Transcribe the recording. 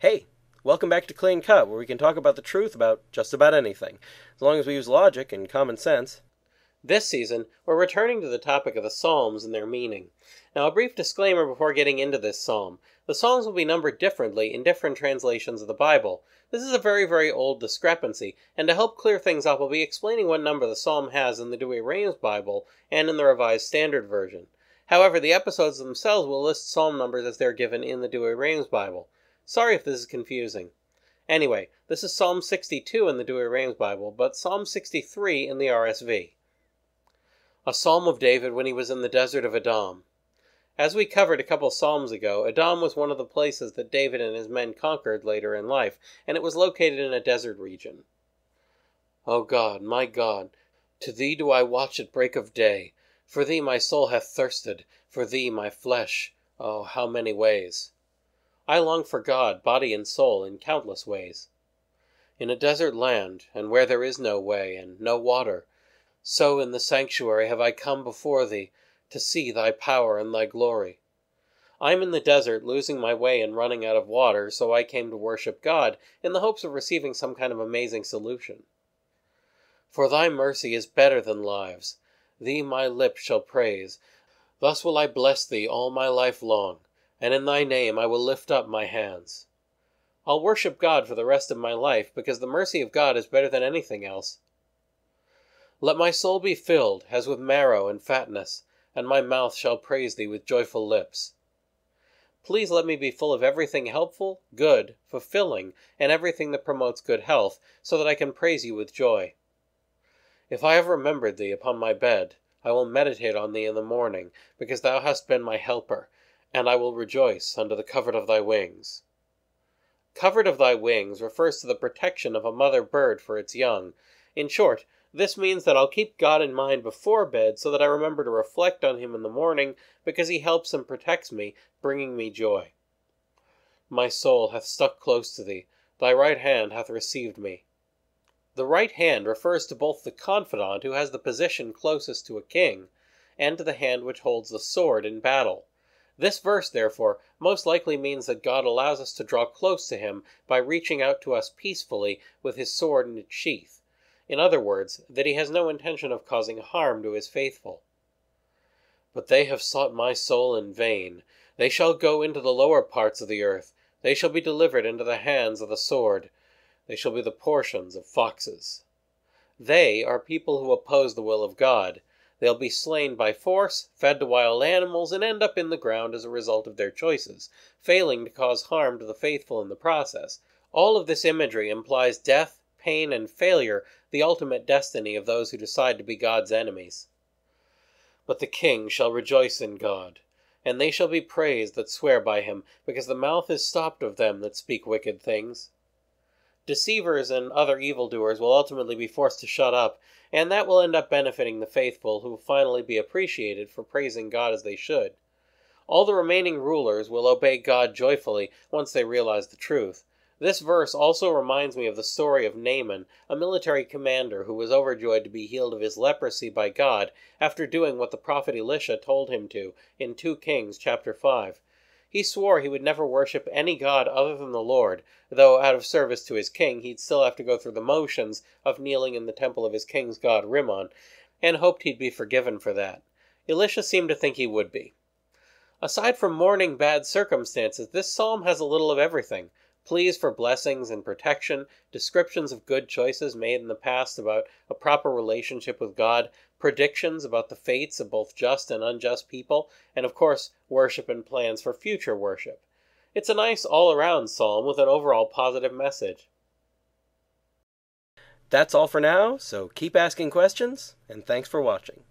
Hey, welcome back to Clean Cut, where we can talk about the truth about just about anything, as long as we use logic and common sense. This season, we're returning to the topic of the Psalms and their meaning. Now, a brief disclaimer before getting into this psalm. The Psalms will be numbered differently in different translations of the Bible. This is a very, very old discrepancy, and to help clear things up, I'll be explaining what number the psalm has in the Douay-Rheims Bible and in the Revised Standard Version. However, the episodes themselves will list psalm numbers as they're given in the Douay-Rheims Bible. Sorry if this is confusing. Anyway, this is Psalm 62 in the Douay-Rheims Bible, but Psalm 63 in the RSV. A psalm of David when he was in the desert of Edom. As we covered a couple psalms ago, Edom was one of the places that David and his men conquered later in life, and it was located in a desert region. O God, my God, to thee do I watch at break of day. For thee my soul hath thirsted, for thee my flesh, oh, how many ways! I long for God, body and soul, in countless ways. In a desert land, and where there is no way, and no water, so in the sanctuary have I come before thee, to see thy power and thy glory. I am in the desert, losing my way and running out of water, so I came to worship God, in the hopes of receiving some kind of amazing solution. For thy mercy is better than lives. Thee my lips shall praise. Thus will I bless thee all my life long and in thy name I will lift up my hands. I'll worship God for the rest of my life, because the mercy of God is better than anything else. Let my soul be filled as with marrow and fatness, and my mouth shall praise thee with joyful lips. Please let me be full of everything helpful, good, fulfilling, and everything that promotes good health, so that I can praise you with joy. If I have remembered thee upon my bed, I will meditate on thee in the morning, because thou hast been my helper and I will rejoice under the covert of thy wings. Covert of thy wings refers to the protection of a mother bird for its young. In short, this means that I'll keep God in mind before bed so that I remember to reflect on Him in the morning because He helps and protects me, bringing me joy. My soul hath stuck close to thee, thy right hand hath received me. The right hand refers to both the confidant who has the position closest to a king, and to the hand which holds the sword in battle. This verse, therefore, most likely means that God allows us to draw close to Him by reaching out to us peacefully with His sword in its sheath. In other words, that He has no intention of causing harm to His faithful. But they have sought my soul in vain. They shall go into the lower parts of the earth. They shall be delivered into the hands of the sword. They shall be the portions of foxes. They are people who oppose the will of God. They'll be slain by force, fed to wild animals, and end up in the ground as a result of their choices, failing to cause harm to the faithful in the process. All of this imagery implies death, pain, and failure, the ultimate destiny of those who decide to be God's enemies. But the king shall rejoice in God, and they shall be praised that swear by him, because the mouth is stopped of them that speak wicked things. Deceivers and other evildoers will ultimately be forced to shut up, and that will end up benefiting the faithful, who will finally be appreciated for praising God as they should. All the remaining rulers will obey God joyfully once they realize the truth. This verse also reminds me of the story of Naaman, a military commander who was overjoyed to be healed of his leprosy by God after doing what the prophet Elisha told him to in 2 Kings chapter 5. He swore he would never worship any god other than the Lord, though out of service to his king he'd still have to go through the motions of kneeling in the temple of his king's god Rimmon, and hoped he'd be forgiven for that. Elisha seemed to think he would be. Aside from mourning bad circumstances, this psalm has a little of everything pleas for blessings and protection, descriptions of good choices made in the past about a proper relationship with God, predictions about the fates of both just and unjust people, and of course, worship and plans for future worship. It's a nice all around psalm with an overall positive message. That's all for now, so keep asking questions, and thanks for watching.